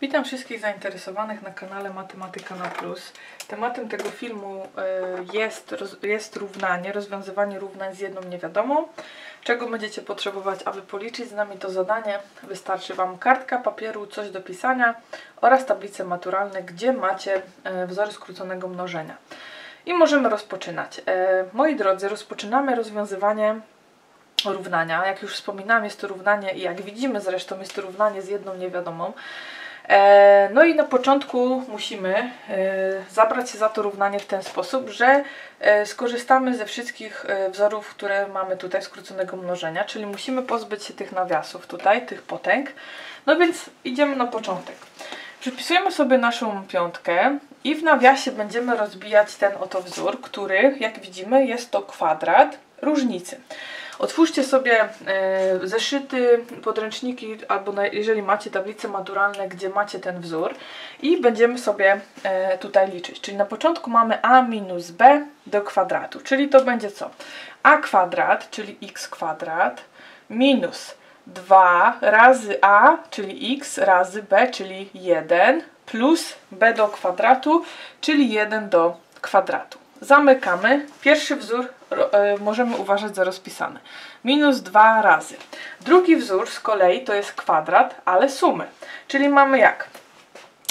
Witam wszystkich zainteresowanych na kanale Matematyka na Plus. Tematem tego filmu e, jest, jest równanie, rozwiązywanie równań z jedną niewiadomą. Czego będziecie potrzebować, aby policzyć z nami to zadanie? Wystarczy Wam kartka papieru, coś do pisania oraz tablice maturalne, gdzie macie e, wzory skróconego mnożenia. I możemy rozpoczynać. E, moi drodzy, rozpoczynamy rozwiązywanie równania. Jak już wspominałam, jest to równanie i jak widzimy zresztą jest to równanie z jedną niewiadomą. E, no i na początku musimy e, zabrać się za to równanie w ten sposób, że e, skorzystamy ze wszystkich wzorów, które mamy tutaj skróconego mnożenia, czyli musimy pozbyć się tych nawiasów tutaj, tych potęg. No więc idziemy na początek. Przypisujemy sobie naszą piątkę i w nawiasie będziemy rozbijać ten oto wzór, który jak widzimy jest to kwadrat różnicy. Otwórzcie sobie e, zeszyty, podręczniki albo jeżeli macie tablice maturalne, gdzie macie ten wzór i będziemy sobie e, tutaj liczyć. Czyli na początku mamy a minus b do kwadratu, czyli to będzie co? a kwadrat, czyli x kwadrat minus 2 razy a, czyli x razy b, czyli 1 plus b do kwadratu, czyli 1 do kwadratu. Zamykamy. Pierwszy wzór e, możemy uważać za rozpisany. Minus 2 razy. Drugi wzór z kolei to jest kwadrat, ale sumy. Czyli mamy jak?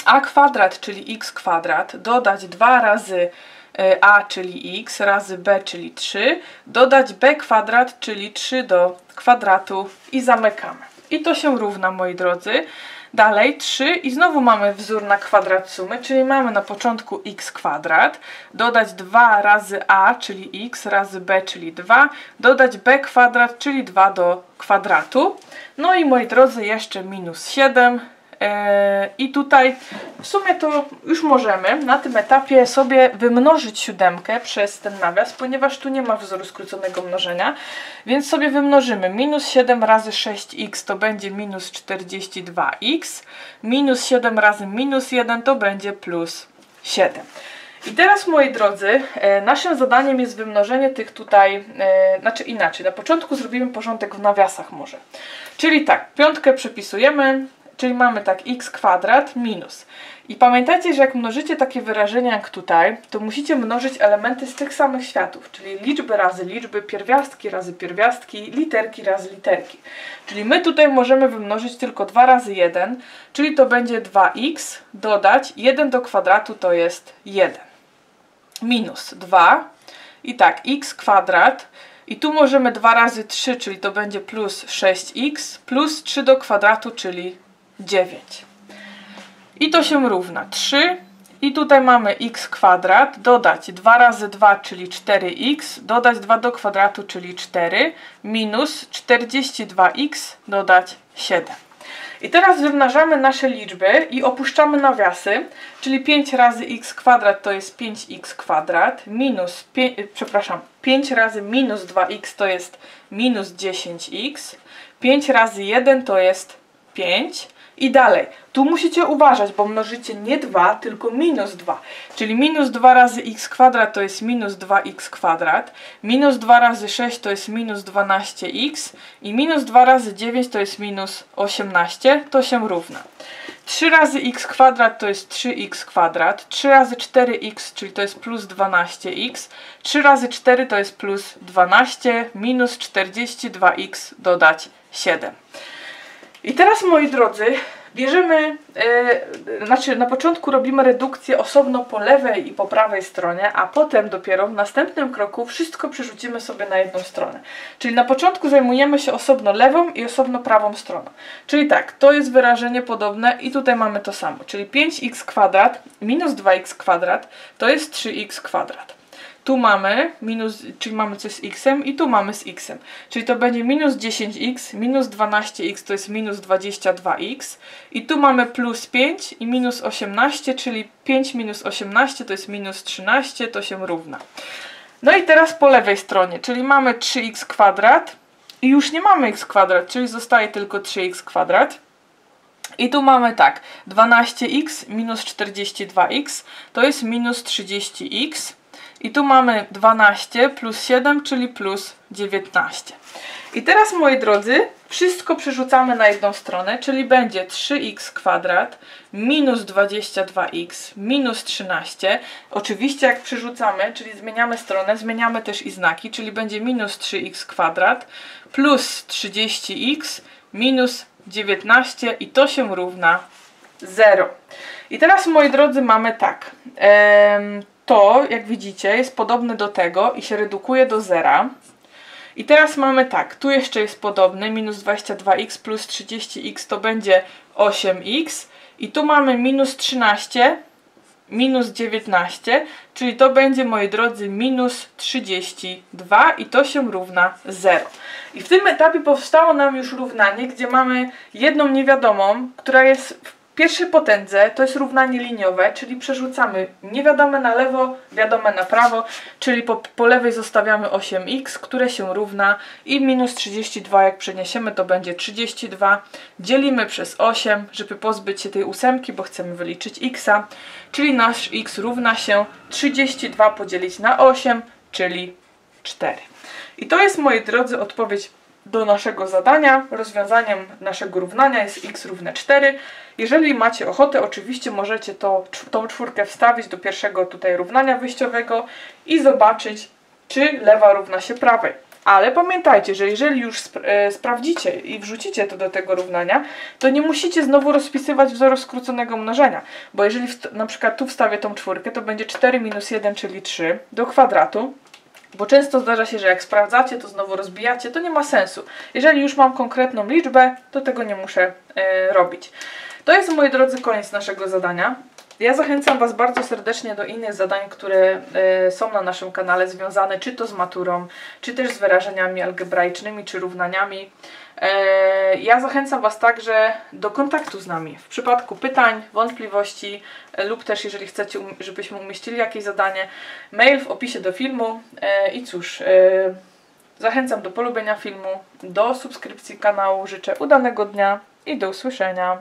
a kwadrat, czyli x kwadrat, dodać 2 razy e, a, czyli x, razy b, czyli 3, dodać b kwadrat, czyli 3 do kwadratu i zamykamy. I to się równa, moi drodzy. Dalej 3 i znowu mamy wzór na kwadrat sumy, czyli mamy na początku x kwadrat, dodać 2 razy a, czyli x, razy b, czyli 2, dodać b kwadrat, czyli 2 do kwadratu. No i moi drodzy jeszcze minus 7 E, I tutaj w sumie to już możemy na tym etapie sobie wymnożyć siódemkę przez ten nawias, ponieważ tu nie ma wzoru skróconego mnożenia, więc sobie wymnożymy. Minus 7 razy 6x to będzie minus 42x, minus 7 razy minus 1 to będzie plus 7. I teraz, moi drodzy, e, naszym zadaniem jest wymnożenie tych tutaj, e, znaczy inaczej, na początku zrobimy porządek w nawiasach może. Czyli tak, piątkę przepisujemy, Czyli mamy tak x kwadrat minus. I pamiętajcie, że jak mnożycie takie wyrażenia jak tutaj, to musicie mnożyć elementy z tych samych światów, czyli liczby razy liczby, pierwiastki razy pierwiastki, literki razy literki. Czyli my tutaj możemy wymnożyć tylko 2 razy 1, czyli to będzie 2x, dodać 1 do kwadratu to jest 1. Minus 2 i tak x kwadrat i tu możemy 2 razy 3, czyli to będzie plus 6x, plus 3 do kwadratu, czyli 9. I to się równa 3. I tutaj mamy x kwadrat, dodać 2 razy 2, czyli 4x, dodać 2 do kwadratu, czyli 4, minus 42x, dodać 7. I teraz wymnażamy nasze liczby i opuszczamy nawiasy, czyli 5 razy x kwadrat to jest 5x kwadrat, minus, 5, przepraszam, 5 razy minus 2x to jest minus 10x, 5 razy 1 to jest 5, i dalej, tu musicie uważać, bo mnożycie nie 2, tylko minus 2. Czyli minus 2 razy x kwadrat to jest minus 2x kwadrat, minus 2 razy 6 to jest minus 12x i minus 2 razy 9 to jest minus 18, to się równa. 3 razy x kwadrat to jest 3x kwadrat, 3 razy 4x, czyli to jest plus 12x, 3 razy 4 to jest plus 12, minus 42x dodać 7. I teraz, moi drodzy, bierzemy, yy, znaczy na początku robimy redukcję osobno po lewej i po prawej stronie, a potem dopiero w następnym kroku wszystko przerzucimy sobie na jedną stronę. Czyli na początku zajmujemy się osobno lewą i osobno prawą stroną. Czyli tak, to jest wyrażenie podobne i tutaj mamy to samo. Czyli 5x kwadrat minus 2x kwadrat to jest 3x kwadrat tu mamy minus, czyli mamy coś z x i tu mamy z x. Czyli to będzie minus 10x, minus 12x to jest minus 22x i tu mamy plus 5 i minus 18, czyli 5 minus 18 to jest minus 13, to się równa. No i teraz po lewej stronie, czyli mamy 3x kwadrat i już nie mamy x kwadrat, czyli zostaje tylko 3x kwadrat. I tu mamy tak, 12x minus 42x to jest minus 30x I tu mamy 12 plus 7, czyli plus 19. I teraz, moi drodzy, wszystko przerzucamy na jedną stronę, czyli będzie 3x kwadrat minus 22x minus 13. Oczywiście jak przerzucamy, czyli zmieniamy stronę, zmieniamy też i znaki, czyli będzie minus 3x kwadrat plus 30x minus 19 i to się równa 0. I teraz, moi drodzy, mamy tak. To, jak widzicie, jest podobne do tego i się redukuje do zera. I teraz mamy tak, tu jeszcze jest podobny, minus 22x plus 30x to będzie 8x. I tu mamy minus 13, minus 19, czyli to będzie, moi drodzy, minus 32 i to się równa 0. I w tym etapie powstało nam już równanie, gdzie mamy jedną niewiadomą, która jest w pierwszej potędze to jest równanie liniowe, czyli przerzucamy niewiadome na lewo, wiadome na prawo, czyli po, po lewej zostawiamy 8x, które się równa i minus 32 jak przeniesiemy to będzie 32. Dzielimy przez 8, żeby pozbyć się tej ósemki, bo chcemy wyliczyć x, czyli nasz x równa się 32 podzielić na 8, czyli 4. I to jest, moi drodzy, odpowiedź do naszego zadania. Rozwiązaniem naszego równania jest x równe 4. Jeżeli macie ochotę, oczywiście możecie to, tą czwórkę wstawić do pierwszego tutaj równania wyjściowego i zobaczyć, czy lewa równa się prawej. Ale pamiętajcie, że jeżeli już e, sprawdzicie i wrzucicie to do tego równania, to nie musicie znowu rozpisywać wzoru skróconego mnożenia. Bo jeżeli na przykład tu wstawię tą czwórkę, to będzie 4 minus 1, czyli 3 do kwadratu. Bo często zdarza się, że jak sprawdzacie, to znowu rozbijacie, to nie ma sensu. Jeżeli już mam konkretną liczbę, to tego nie muszę e, robić. To jest, moi drodzy, koniec naszego zadania. Ja zachęcam Was bardzo serdecznie do innych zadań, które e, są na naszym kanale związane czy to z maturą, czy też z wyrażeniami algebraicznymi, czy równaniami. E, ja zachęcam Was także do kontaktu z nami w przypadku pytań, wątpliwości e, lub też jeżeli chcecie, um, żebyśmy umieścili jakieś zadanie, mail w opisie do filmu i cóż, zachęcam do polubienia filmu, do subskrypcji kanału, życzę udanego dnia i do usłyszenia.